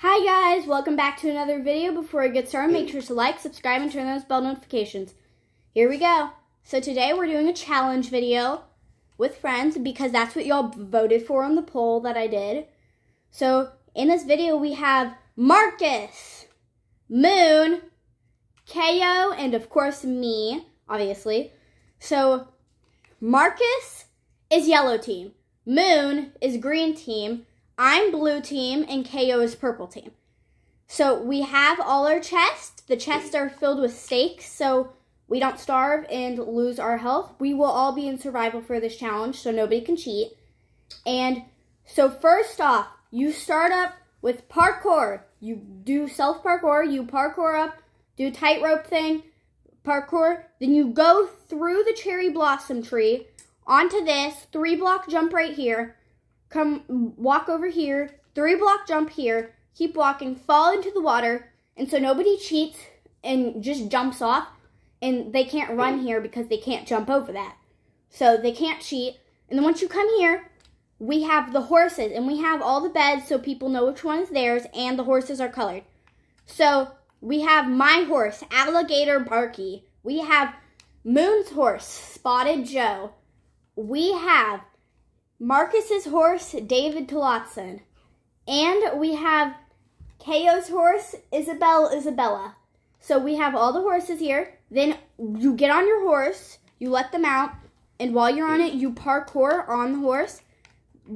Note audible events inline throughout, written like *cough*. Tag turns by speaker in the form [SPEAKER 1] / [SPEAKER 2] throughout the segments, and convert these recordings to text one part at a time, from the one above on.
[SPEAKER 1] Hi guys, welcome back to another video. Before I get started, make sure to like, subscribe, and turn those bell notifications. Here we go. So today we're doing a challenge video with friends because that's what y'all voted for on the poll that I did. So in this video we have Marcus, Moon, Kayo, and of course me, obviously. So Marcus is yellow team. Moon is green team. I'm blue team and Kayo is purple team. So we have all our chests. The chests are filled with steaks so we don't starve and lose our health. We will all be in survival for this challenge so nobody can cheat. And so first off, you start up with parkour. You do self parkour, you parkour up, do tightrope thing, parkour, then you go through the cherry blossom tree onto this three block jump right here. Come walk over here, three block jump here, keep walking, fall into the water, and so nobody cheats and just jumps off, and they can't run here because they can't jump over that. So they can't cheat. And then once you come here, we have the horses, and we have all the beds so people know which one is theirs, and the horses are colored. So we have my horse, Alligator Barky. We have Moon's horse, Spotted Joe. We have Marcus's horse, David Tillotson. And we have Kayo's horse, Isabel Isabella. So we have all the horses here. Then you get on your horse, you let them out, and while you're on it, you parkour on the horse.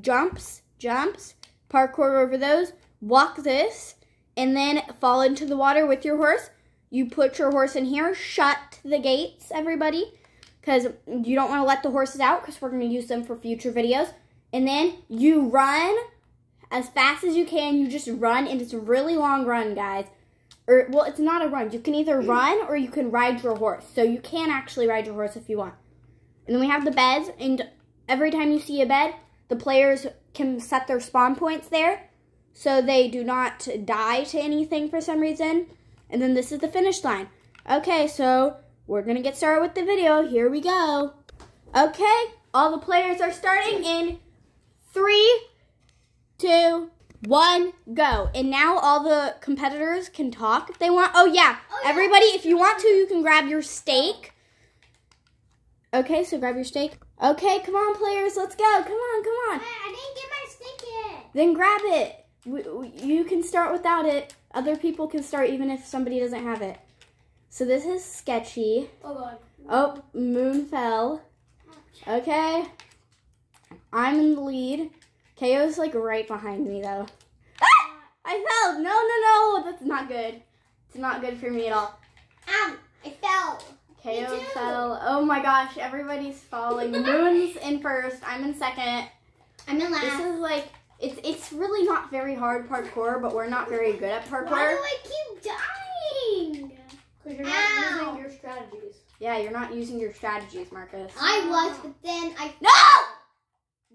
[SPEAKER 1] Jumps, jumps, parkour over those, walk this, and then fall into the water with your horse. You put your horse in here, shut the gates, everybody, because you don't want to let the horses out because we're going to use them for future videos. And then you run as fast as you can. You just run, and it's a really long run, guys. Or, well, it's not a run. You can either mm. run or you can ride your horse. So you can actually ride your horse if you want. And then we have the beds, and every time you see a bed, the players can set their spawn points there so they do not die to anything for some reason. And then this is the finish line. Okay, so we're going to get started with the video. Here we go. Okay, all the players are starting in three, two, one, go. And now all the competitors can talk if they want. Oh, yeah.
[SPEAKER 2] Oh, yeah.
[SPEAKER 1] Everybody, if you want to, you can grab your steak. Okay, so grab your steak. Okay, come on, players. Let's go. Come on, come on.
[SPEAKER 2] I didn't get my stick yet.
[SPEAKER 1] Then grab it. You can start without it. Other people can start even if somebody doesn't have it. So this is sketchy.
[SPEAKER 2] On.
[SPEAKER 1] Oh, moon fell. Okay. I'm in the lead. Kayo's like right behind me though. Ah! I fell. No, no, no. That's not good. It's not good for me at all.
[SPEAKER 2] Ow! I fell. Kayo
[SPEAKER 1] fell. Oh my gosh, everybody's falling. *laughs* Moon's in first. I'm in second.
[SPEAKER 2] I'm in last.
[SPEAKER 1] This is like it's it's really not very hard parkour, but we're not very good at parkour.
[SPEAKER 2] Why do. I keep dying?
[SPEAKER 3] Because you're
[SPEAKER 2] Ow.
[SPEAKER 3] not using your strategies.
[SPEAKER 1] Yeah, you're not using your strategies, Marcus.
[SPEAKER 2] I was, but then I.
[SPEAKER 1] No!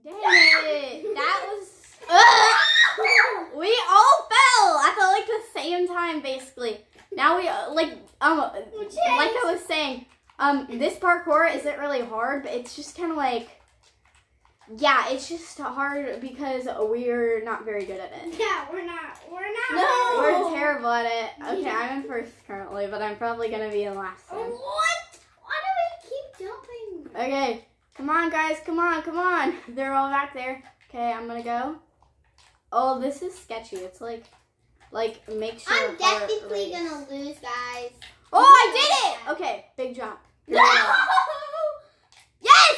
[SPEAKER 1] Dang *laughs* it! That was. Ugh! *laughs* we all fell at the like the same time, basically. Now we uh, like um like I was saying, um this parkour isn't really hard, but it's just kind of like. Yeah, it's just hard because we're not very good at it.
[SPEAKER 2] Yeah, we're not. We're not.
[SPEAKER 3] No.
[SPEAKER 1] We're terrible at it. Okay, I'm in first currently, but I'm probably gonna be in last.
[SPEAKER 2] What? Why do we keep jumping?
[SPEAKER 1] Okay, come on, guys, come on, come on. *laughs* They're all back there. Okay, I'm gonna go. Oh, this is sketchy. It's like, like make sure.
[SPEAKER 2] I'm definitely gonna lose, guys.
[SPEAKER 1] Oh, I did it! Okay, big jump. *laughs* Here we go. Yes!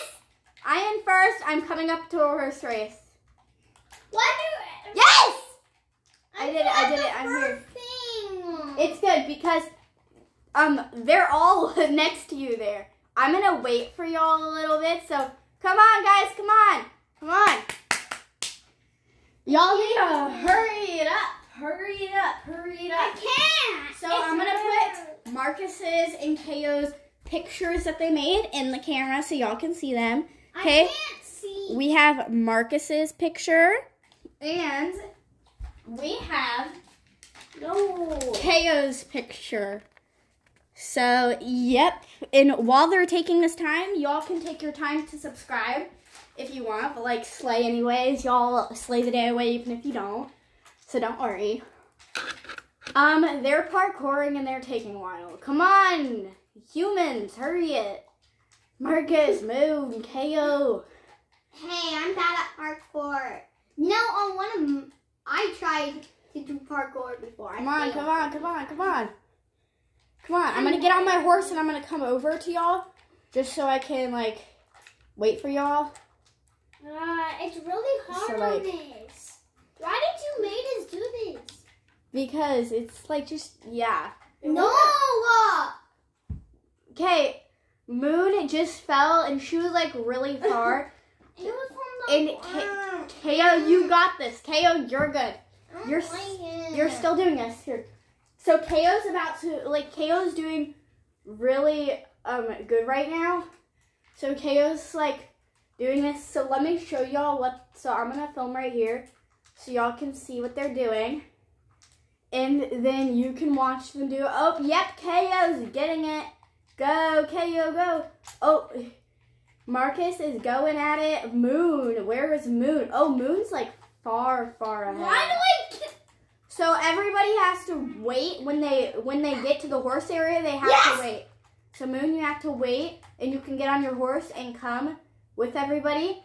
[SPEAKER 1] I am first. I'm coming up to a horse race.
[SPEAKER 2] Do?
[SPEAKER 1] Yes! I did it, I did it, I'm here.
[SPEAKER 2] Thing.
[SPEAKER 1] It's good because um they're all *laughs* next to you there. I'm gonna wait for y'all a little bit. So come on, guys, come on, come on. Y'all need to hurry it up, hurry it up, hurry it up.
[SPEAKER 2] I can't.
[SPEAKER 1] So
[SPEAKER 2] It's
[SPEAKER 1] I'm gonna put Marcus's and Kayo's pictures that they made in the camera so y'all can see them. Okay.
[SPEAKER 2] I can't see.
[SPEAKER 1] We have Marcus's picture and we have
[SPEAKER 3] No.
[SPEAKER 1] Kayo's picture. So, yep. And while they're taking this time, y'all can take your time to subscribe if you want. But, like, slay anyways. Y'all slay the day away even if you don't. So, don't worry. Um, they're parkouring and they're taking a while. Come on, humans, hurry it. Marcus, Moon, Kayo.
[SPEAKER 2] Hey, I'm bad at parkour. No, on one of them, I tried to do parkour before.
[SPEAKER 1] Come
[SPEAKER 2] I
[SPEAKER 1] on, come on, come on, come on. Come on, I'm gonna get on my horse and I'm gonna come over to y'all just so I can, like, wait for y'all.
[SPEAKER 2] Uh, it's really hard
[SPEAKER 1] So,
[SPEAKER 2] on this. Why did you make us do this?
[SPEAKER 1] Because it's like just, yeah.
[SPEAKER 2] No! uh,
[SPEAKER 1] Okay, Moon just fell and she was like really *laughs* far.
[SPEAKER 2] It was from
[SPEAKER 1] And
[SPEAKER 2] the
[SPEAKER 1] K- Kayo, you got this. Kayo, you're good.
[SPEAKER 2] I
[SPEAKER 1] you're
[SPEAKER 2] don't
[SPEAKER 1] s-
[SPEAKER 2] like it.
[SPEAKER 1] You're still doing this here. So Kayo's about to like Kayo's doing really um good right now. So Kayo's like doing this. So let me show y'all what so I'm gonna film right here so y'all can see what they're doing. And then you can watch them do oh yep, Kayo's getting it. Go, Kayo, go. Oh Marcus is going at it. Moon, where is Moon? Oh, Moon's like far, far ahead.
[SPEAKER 2] Why do I? ki-
[SPEAKER 1] So everybody has to wait when they when they get to the horse area. They have
[SPEAKER 2] Yes!
[SPEAKER 1] to wait. So Moon, you have to wait, and you can get on your horse and come with everybody.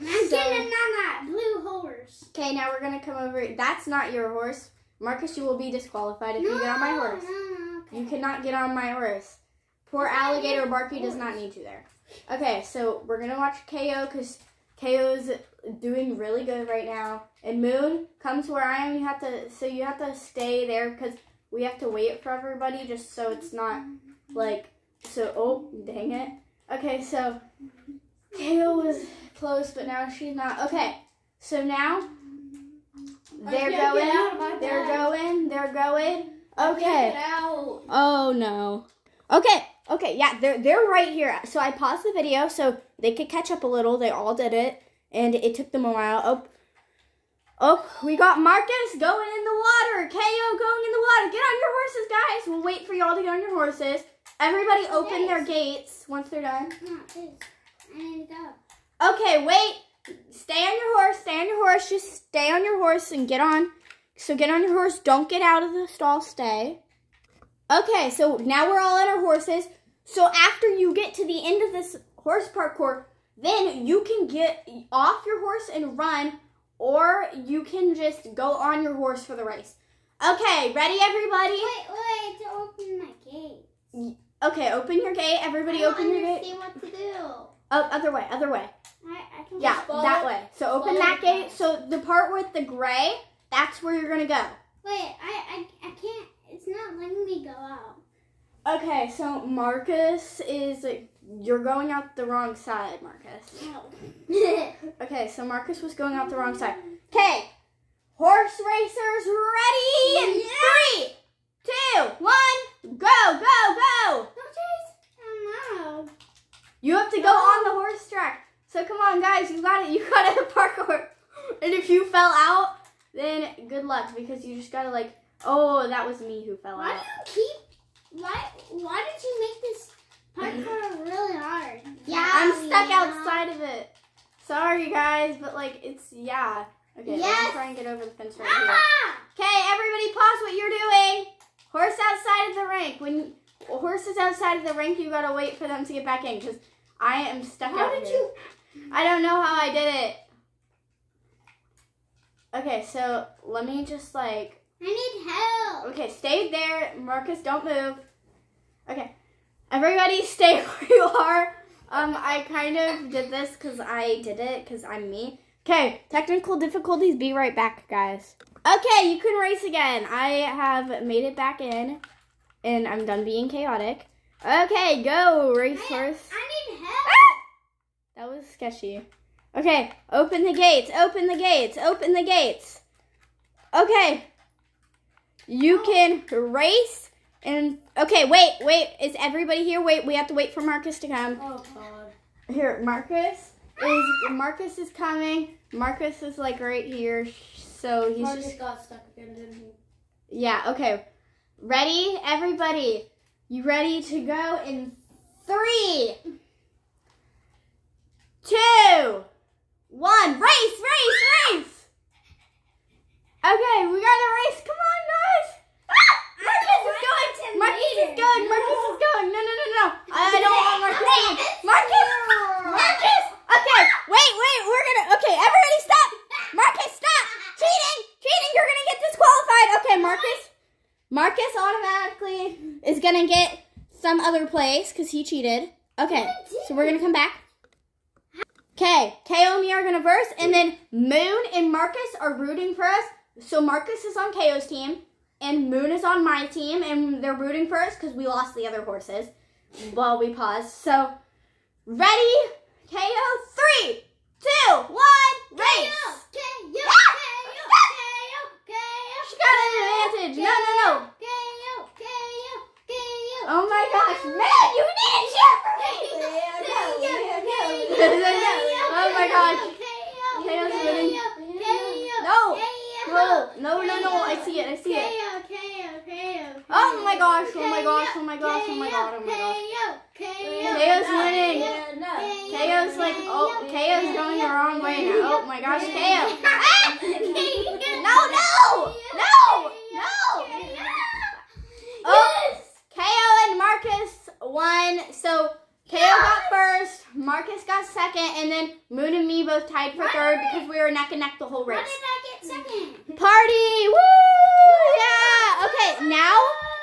[SPEAKER 2] I'm
[SPEAKER 1] So-
[SPEAKER 2] getting on that blue horse.
[SPEAKER 1] Okay, now we're gonna come over. That's not your horse, Marcus. You will be disqualified if you get on my horse.
[SPEAKER 2] No, okay.
[SPEAKER 1] You cannot get on my horse. Poor alligator Barky does not need you there. Okay, so we're gonna watch Kayo because Kayo's doing really good right now. And Moon comes where I am. You have to, so you have to stay there because we have to wait for everybody just so it's not like so. Oh, dang it. Okay, so Kayo was close, but now she's not. Okay, so now they're going.
[SPEAKER 3] Get out of my
[SPEAKER 1] They're going. They're going. Okay. Oh no. Okay, okay, yeah, they're they're right here. So I paused the video so they could catch up a little. They all did it, and it took them a while. Oh, oh, we got Marcus going in the water. Kayo going in the water. Get on your horses, guys. We'll wait for y'all to get on your horses. Everybody, open their gates once they're done.
[SPEAKER 2] I need to go.
[SPEAKER 1] Okay, wait. Stay on your horse. Stay on your horse. Just stay on your horse and get on. So get on your horse. Don't get out of the stall. Stay. Okay, so now we're all on our horses. So after you get to the end of this horse parkour, then you can get off your horse and run, or you can just go on your horse for the race. Okay, ready, everybody?
[SPEAKER 2] Wait, wait, to open my gate.
[SPEAKER 1] Okay, open your gate. Everybody,
[SPEAKER 2] I
[SPEAKER 1] open your gate.
[SPEAKER 2] understand what to do.
[SPEAKER 1] Oh, other way, other way.
[SPEAKER 2] I, I can
[SPEAKER 1] Yeah, that way. So open that gate. So the part with the gray, that's where you're gonna go.
[SPEAKER 2] Wait, I, I, I can't. It's not letting me go out.
[SPEAKER 1] Okay, so Marcus is you're going out the wrong side, Marcus.
[SPEAKER 2] No. *laughs*
[SPEAKER 1] Okay, so Marcus was going out the wrong side. Okay, horse racers ready in three, two, one, go, go, go!
[SPEAKER 2] No.
[SPEAKER 1] You have to go on the horse track. So come on, guys, you got it. You got it, *laughs* parkour. And if you fell out, then good luck because you just gotta like. Oh, that was me who fell
[SPEAKER 2] Why
[SPEAKER 1] out.
[SPEAKER 2] Why do you keep? Why? Why did you make this parkour really hard? Yeah.
[SPEAKER 1] I'm stuck
[SPEAKER 2] yeah.
[SPEAKER 1] outside of it. Sorry, guys, but like it's yeah. Okay,
[SPEAKER 2] let's
[SPEAKER 1] try and get over the fence right here.
[SPEAKER 2] Ah!
[SPEAKER 1] Okay, everybody, pause what you're doing. Horse outside of the rink. When horse is outside of the rink, you gotta wait for them to get back in because I am stuck
[SPEAKER 2] How
[SPEAKER 1] out
[SPEAKER 2] did
[SPEAKER 1] here.
[SPEAKER 2] you?
[SPEAKER 1] I don't know how I did it. Okay, so let me just like.
[SPEAKER 2] I need help.
[SPEAKER 1] Okay, stay there, Marcus. Don't move. Okay, everybody, *laughs* stay where you are. Um, I kind of did this because I did it because I'm me. Okay, technical difficulties. Be right back, guys. Okay, you can race again. I have made it back in, and I'm done being chaotic. Okay, go race
[SPEAKER 2] I,
[SPEAKER 1] horse.
[SPEAKER 2] I need help.
[SPEAKER 1] That was sketchy. Okay, open the gates, open the gates, open the gates. Okay. You can race and okay, wait, wait. Is everybody here? Wait, we have to wait for Marcus to come.
[SPEAKER 3] Oh god.
[SPEAKER 1] Here, Marcus is Marcus is coming. Marcus is like right here. So he's
[SPEAKER 3] Marcus
[SPEAKER 1] just
[SPEAKER 3] got stuck again, didn't he?
[SPEAKER 1] Yeah, okay. Ready? Everybody. You ready to go in three, two, one. Race, race, race. Okay, we got to race. Come Marcus other place because he cheated. Okay, so we're gonna come back. Okay, Kayo and me are gonna verse, and then Moon and Marcus are rooting for us. So Marcus is on Kayo's team, and Moon is on my team, and they're rooting for us because we lost the other horses while we paused. So, ready? Kayo, three, two, one, race! She got an advantage. No, no, no. Oh my gosh, man, you need for me. Oh my gosh. Kayo's winning. No. No, no, no, no. I see it. I see it. Oh my gosh. Oh my gosh. Oh my gosh. Oh my god. Oh my gosh. Kayo's winning. Kayo's like, oh, Kayo's going the wrong way now. Oh my gosh. *laughs* No, no, no, no. Oh, Kayo and Marcus won. So Kayo got first, Marcus got second, and then Moon and me both tied for third because we were neck and neck the whole race. Why did I get second? Party! Woo! Yeah! Okay, now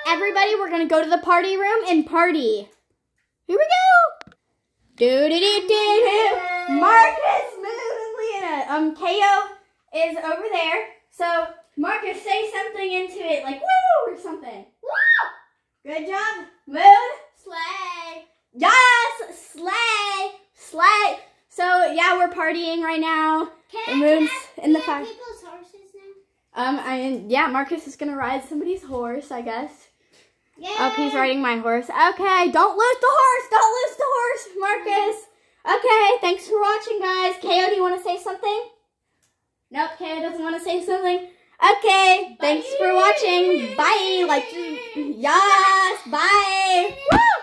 [SPEAKER 1] everybody, we're gonna go to the party room and party. Here we go! Do do do do do! Marcus, Moon, and Liana. Um, Kayo is over there. So, Marcus, say something into it, like woo or something. Good job. Moon.
[SPEAKER 2] Slay.
[SPEAKER 1] Yes! Slay! Slay! So, yeah, we're partying right now.
[SPEAKER 2] Can
[SPEAKER 1] The moon's
[SPEAKER 2] I,
[SPEAKER 1] in the fire.
[SPEAKER 2] people's horses now?
[SPEAKER 1] Um, I, yeah, Marcus is gonna ride somebody's horse, I guess.
[SPEAKER 2] Yeah.
[SPEAKER 1] Oh, he's riding my horse. Okay, don't lose the horse. Don't lose the horse, Marcus. Okay, thanks for watching, guys. Kayo, do you want to say something? Nope, Kayo doesn't want to say something. Okay, thanks for watching. Bye. Like, *laughs* yes, bye. Woo!